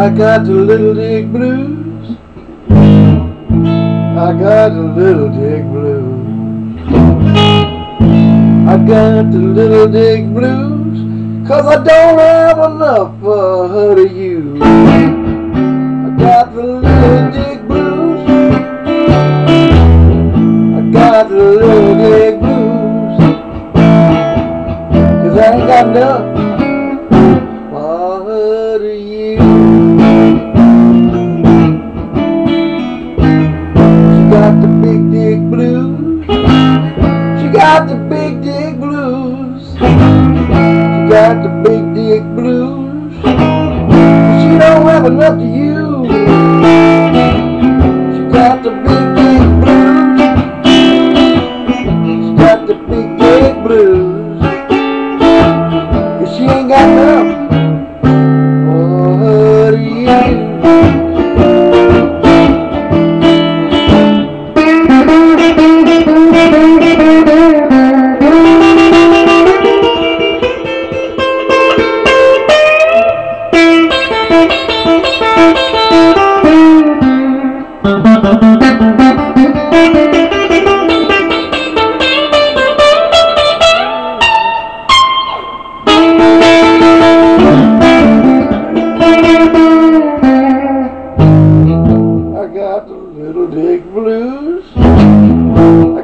I got the little dick blues. I got the little dick blues. I got the little dick blues. Cause I don't have enough for her to use. I got the little dick blues. I got the little dick blues. Cause I ain't got enough got the big dick blues. She got the big dick blues. But she don't have enough to use. She got the big dick blues. She got the big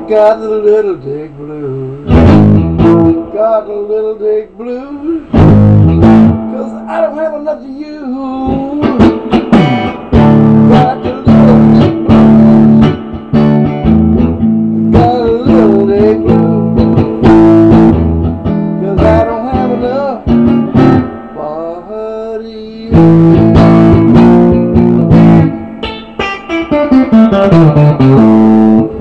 got the little dick blues. I got the little dick blues. Thank you.